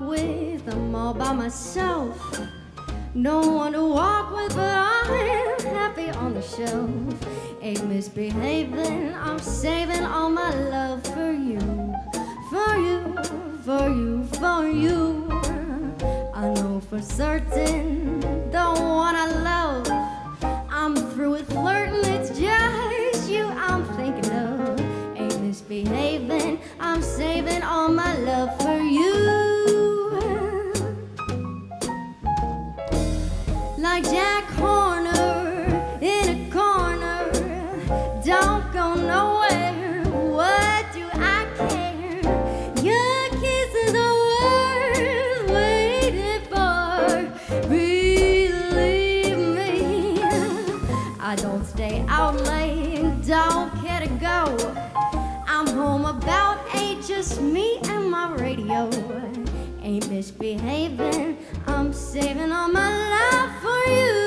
with, I'm all by myself. No one to walk with, but I'm happy on the shelf. Ain't misbehaving, I'm saving all my love for you. For you, for you, for you. I know for certain the one I love. I'm through with flirting, it's just you I'm thinking of. Ain't misbehaving, I'm saving all my love for you. Like Jack Horner in a corner, don't go nowhere. What do I care? Your kisses are worth waiting for. Believe me, I don't stay out late, don't care to go. I'm home about eight, just me and my radio. Ain't misbehaving, I'm saving all my love for you.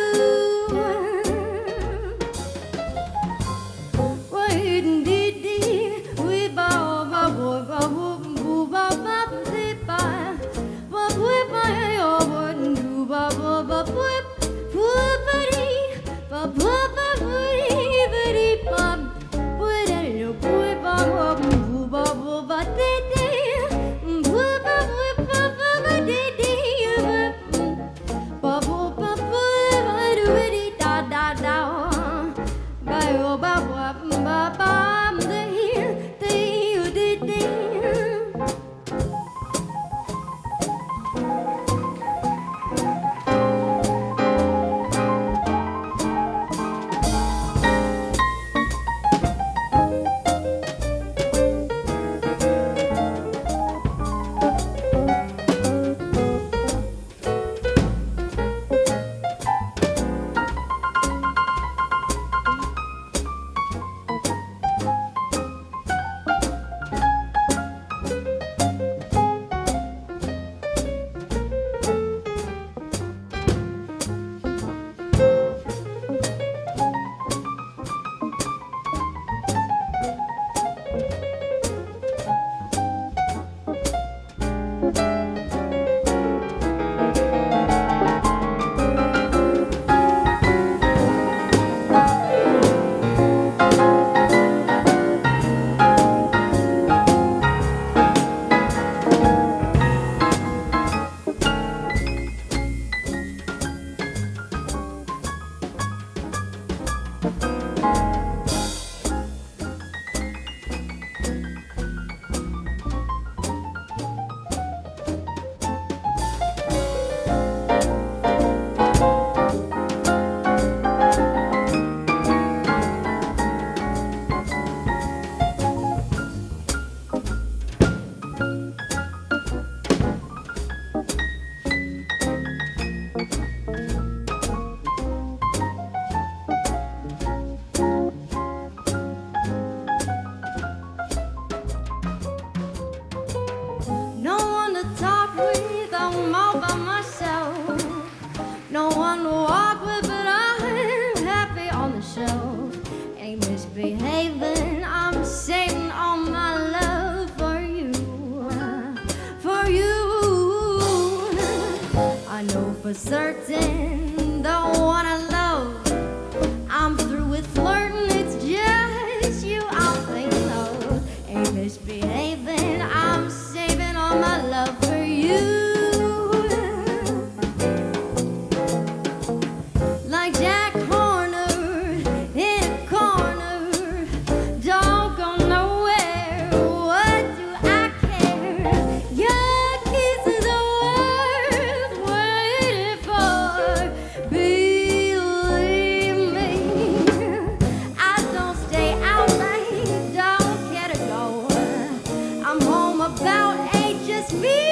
Misbehaving, I'm saving all my love for you. For you. I know for certain the one I love. I'm through with flirting, it's just you I'm thinking of. Misbehaving, about eight, me